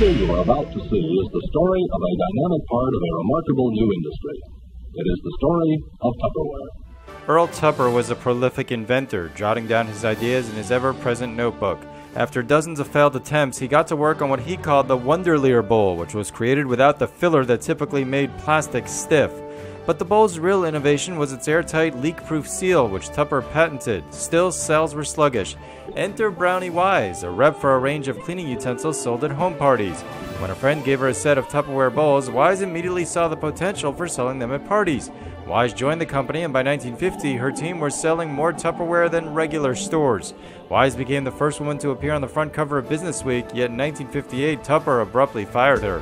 picture you are about to see is the story of a dynamic part of a remarkable new industry. It is the story of Tupperware. Earl Tupper was a prolific inventor, jotting down his ideas in his ever present notebook. After dozens of failed attempts, he got to work on what he called the Wonderlier Bowl, which was created without the filler that typically made plastic stiff. But the bowl's real innovation was its airtight, leak proof seal, which Tupper patented. Still, sales were sluggish. Enter Brownie Wise, a rep for a range of cleaning utensils sold at home parties. When a friend gave her a set of Tupperware bowls, Wise immediately saw the potential for selling them at parties. Wise joined the company, and by 1950, her team was selling more Tupperware than regular stores. Wise became the first woman to appear on the front cover of Business Week, yet in 1958, Tupper abruptly fired her.